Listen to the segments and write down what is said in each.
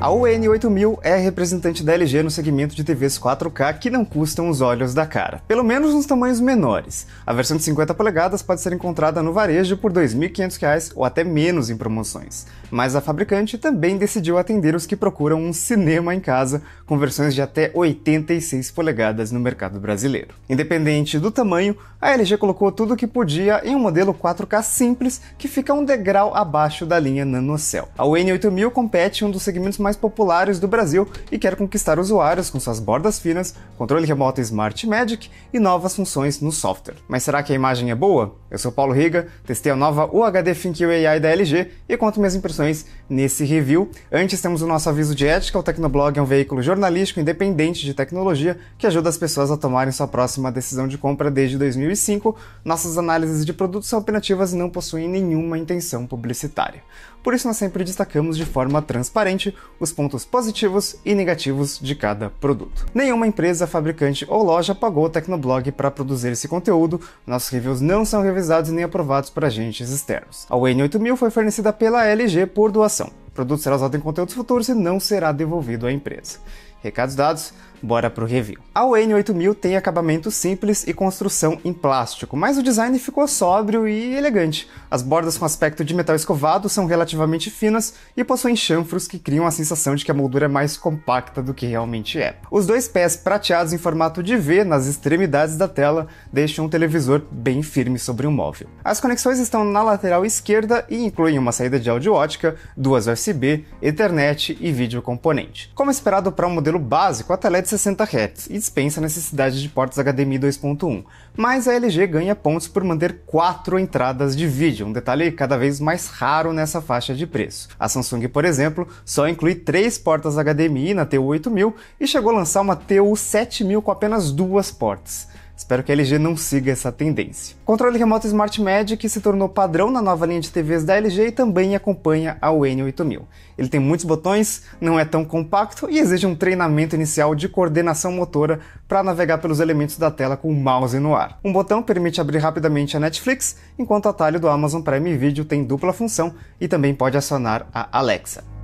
A UN8000 é representante da LG no segmento de TVs 4K que não custam os olhos da cara, pelo menos nos tamanhos menores. A versão de 50 polegadas pode ser encontrada no varejo por R$ 2.500 ou até menos em promoções, mas a fabricante também decidiu atender os que procuram um cinema em casa com versões de até 86 polegadas no mercado brasileiro. Independente do tamanho, a LG colocou tudo o que podia em um modelo 4K simples que fica um degrau abaixo da linha NanoCell. A UN8000 compete em um dos segmentos mais populares do Brasil e quer conquistar usuários com suas bordas finas, controle remoto Smart Magic e novas funções no software. Mas será que a imagem é boa? Eu sou Paulo Riga, testei a nova UHD ThinQ AI da LG e conto minhas impressões nesse review. Antes temos o nosso aviso de ética, o Tecnoblog é um veículo jornalístico independente de tecnologia que ajuda as pessoas a tomarem sua próxima decisão de compra desde 2000 2005, nossas análises de produtos são opinativas e não possuem nenhuma intenção publicitária. Por isso, nós sempre destacamos de forma transparente os pontos positivos e negativos de cada produto. Nenhuma empresa, fabricante ou loja pagou o Tecnoblog para produzir esse conteúdo, nossos reviews não são revisados nem aprovados por agentes externos. A WN8000 foi fornecida pela LG por doação. O produto será usado em conteúdos futuros e não será devolvido à empresa. Recados dados, bora pro review. A UN8000 tem acabamento simples e construção em plástico, mas o design ficou sóbrio e elegante. As bordas com aspecto de metal escovado são relativamente finas e possuem chanfros que criam a sensação de que a moldura é mais compacta do que realmente é. Os dois pés prateados em formato de V nas extremidades da tela deixam o televisor bem firme sobre o móvel. As conexões estão na lateral esquerda e incluem uma saída de áudio ótica, duas USB, Ethernet e vídeo componente. Como esperado para um modelo básico, a tela é 60 Hz e dispensa a necessidade de portas HDMI 2.1, mas a LG ganha pontos por manter quatro entradas de vídeo, um detalhe cada vez mais raro nessa faixa de preço. A Samsung, por exemplo, só inclui três portas HDMI na TU8000 e chegou a lançar uma TU7000 com apenas duas portas. Espero que a LG não siga essa tendência. O controle remoto Smart Magic se tornou padrão na nova linha de TVs da LG e também acompanha a UN8000. Ele tem muitos botões, não é tão compacto e exige um treinamento inicial de coordenação motora para navegar pelos elementos da tela com o mouse no ar. Um botão permite abrir rapidamente a Netflix, enquanto o atalho do Amazon Prime Video tem dupla função e também pode acionar a Alexa.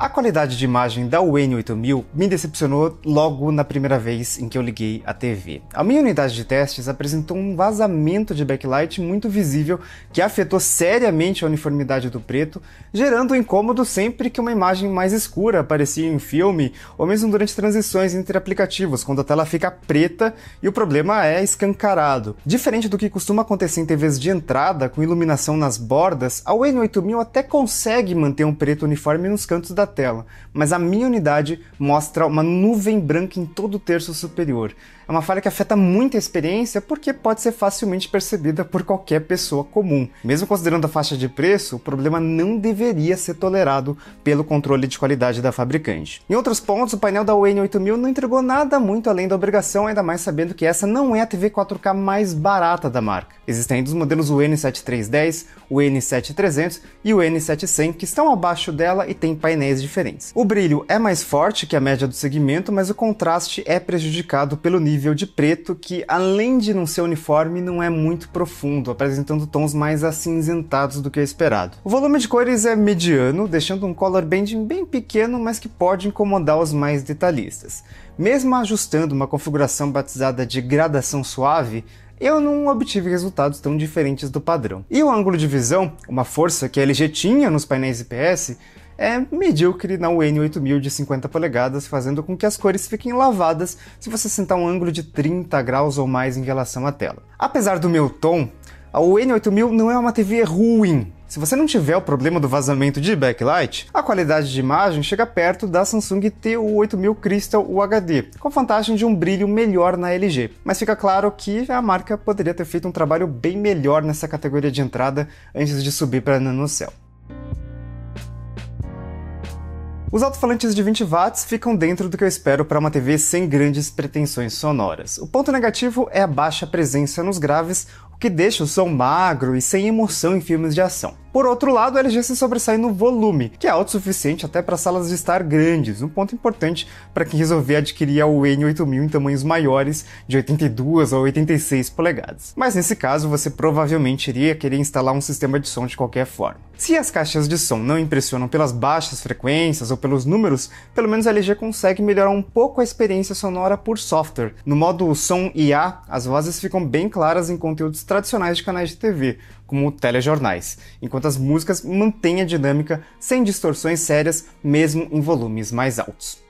A qualidade de imagem da UN8000 me decepcionou logo na primeira vez em que eu liguei a TV. A minha unidade de testes apresentou um vazamento de backlight muito visível que afetou seriamente a uniformidade do preto, gerando um incômodo sempre que uma imagem mais escura aparecia em filme ou mesmo durante transições entre aplicativos, quando a tela fica preta e o problema é escancarado. Diferente do que costuma acontecer em TVs de entrada com iluminação nas bordas, a UN8000 até consegue manter um preto uniforme nos cantos da tela, mas a minha unidade mostra uma nuvem branca em todo o terço superior. É uma falha que afeta muito a experiência porque pode ser facilmente percebida por qualquer pessoa comum. Mesmo considerando a faixa de preço, o problema não deveria ser tolerado pelo controle de qualidade da fabricante. Em outros pontos, o painel da UN8000 não entregou nada muito além da obrigação, ainda mais sabendo que essa não é a TV 4K mais barata da marca. Existem ainda os modelos UN7310, o UN7300 e o UN7100 que estão abaixo dela e têm painéis diferentes. O brilho é mais forte que a média do segmento, mas o contraste é prejudicado pelo nível de preto que, além de não ser uniforme, não é muito profundo, apresentando tons mais acinzentados do que o esperado. O volume de cores é mediano, deixando um color banding bem pequeno, mas que pode incomodar os mais detalhistas. Mesmo ajustando uma configuração batizada de gradação suave, eu não obtive resultados tão diferentes do padrão. E o ângulo de visão, uma força que a LG tinha nos painéis IPS, é medíocre na UN8000 de 50 polegadas, fazendo com que as cores fiquem lavadas se você sentar um ângulo de 30 graus ou mais em relação à tela. Apesar do meu tom, a UN8000 não é uma TV ruim, se você não tiver o problema do vazamento de backlight, a qualidade de imagem chega perto da Samsung TU8000 Crystal UHD, com a vantagem de um brilho melhor na LG. Mas fica claro que a marca poderia ter feito um trabalho bem melhor nessa categoria de entrada antes de subir para NanoCell. Os alto-falantes de 20 watts ficam dentro do que eu espero para uma TV sem grandes pretensões sonoras. O ponto negativo é a baixa presença nos graves, o que deixa o som magro e sem emoção em filmes de ação. Por outro lado, a LG se sobressai no volume, que é autossuficiente até para salas de estar grandes, um ponto importante para quem resolver adquirir a UN8000 em tamanhos maiores, de 82 ou 86 polegadas. Mas nesse caso, você provavelmente iria querer instalar um sistema de som de qualquer forma. Se as caixas de som não impressionam pelas baixas frequências ou pelos números, pelo menos a LG consegue melhorar um pouco a experiência sonora por software. No modo som IA, as vozes ficam bem claras em conteúdos tradicionais de canais de TV, como telejornais, enquanto as músicas mantêm a dinâmica sem distorções sérias, mesmo em volumes mais altos.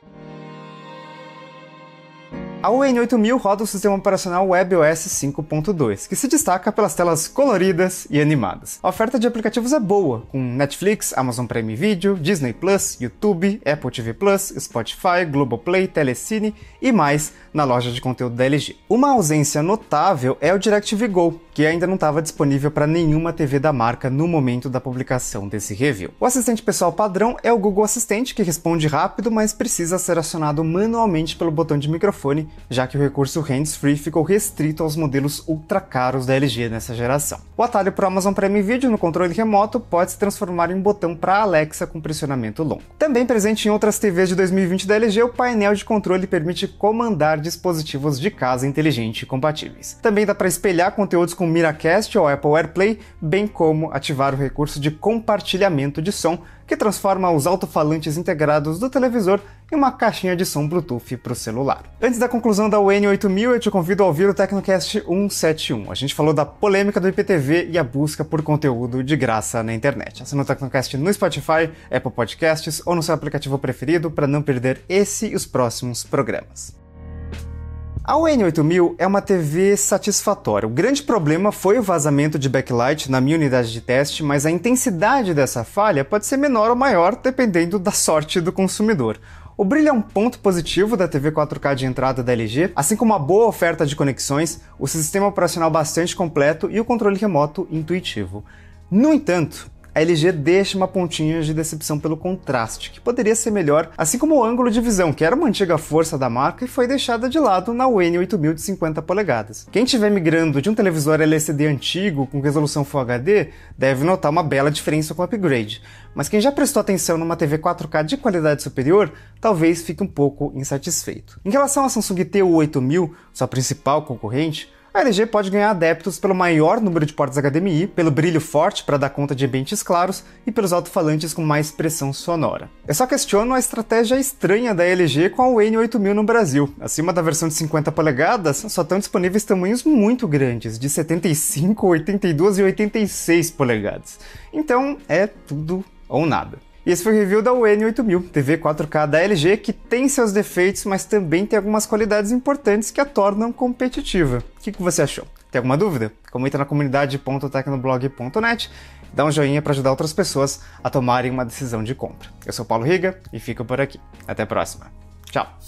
A UN8000 roda o sistema operacional WebOS 5.2, que se destaca pelas telas coloridas e animadas. A oferta de aplicativos é boa, com Netflix, Amazon Prime Video, Disney Plus, YouTube, Apple TV Plus, Spotify, Globoplay, Telecine e mais na loja de conteúdo da LG. Uma ausência notável é o DirecTV Go, que ainda não estava disponível para nenhuma TV da marca no momento da publicação desse review. O assistente pessoal padrão é o Google Assistente, que responde rápido, mas precisa ser acionado manualmente pelo botão de microfone, já que o recurso hands-free ficou restrito aos modelos ultra caros da LG nessa geração. O atalho para o Amazon Prime Video no controle remoto pode se transformar em botão para Alexa com pressionamento longo. Também presente em outras TVs de 2020 da LG, o painel de controle permite comandar dispositivos de casa inteligente compatíveis. Também dá para espelhar conteúdos com Miracast ou Apple AirPlay, bem como ativar o recurso de compartilhamento de som, que transforma os alto-falantes integrados do televisor em uma caixinha de som Bluetooth para o celular. Antes da conclusão da UN8000, eu te convido a ouvir o Tecnocast 171. A gente falou da polêmica do IPTV e a busca por conteúdo de graça na internet. Assina o Tecnocast no Spotify, Apple Podcasts ou no seu aplicativo preferido para não perder esse e os próximos programas. A UN8000 é uma TV satisfatória. O grande problema foi o vazamento de backlight na minha unidade de teste, mas a intensidade dessa falha pode ser menor ou maior dependendo da sorte do consumidor. O brilho é um ponto positivo da TV 4K de entrada da LG, assim como a boa oferta de conexões, o sistema operacional bastante completo e o controle remoto intuitivo. No entanto, a LG deixa uma pontinha de decepção pelo contraste, que poderia ser melhor, assim como o ângulo de visão, que era uma antiga força da marca e foi deixada de lado na UN8000 de 50 polegadas. Quem estiver migrando de um televisor LCD antigo com resolução Full HD deve notar uma bela diferença com o upgrade, mas quem já prestou atenção numa TV 4K de qualidade superior talvez fique um pouco insatisfeito. Em relação à Samsung TU8000, sua principal concorrente, a LG pode ganhar adeptos pelo maior número de portas HDMI, pelo brilho forte para dar conta de ambientes claros e pelos alto-falantes com mais pressão sonora. Eu só questiono a estratégia estranha da LG com a UN8000 no Brasil. Acima da versão de 50 polegadas, só estão disponíveis tamanhos muito grandes, de 75, 82 e 86 polegadas. Então é tudo ou nada. E esse foi o review da UN8000, TV 4K da LG, que tem seus defeitos, mas também tem algumas qualidades importantes que a tornam competitiva. O que, que você achou? Tem alguma dúvida? Comenta na comunidade.tecnoblog.net, dá um joinha para ajudar outras pessoas a tomarem uma decisão de compra. Eu sou Paulo Riga e fico por aqui. Até a próxima. Tchau!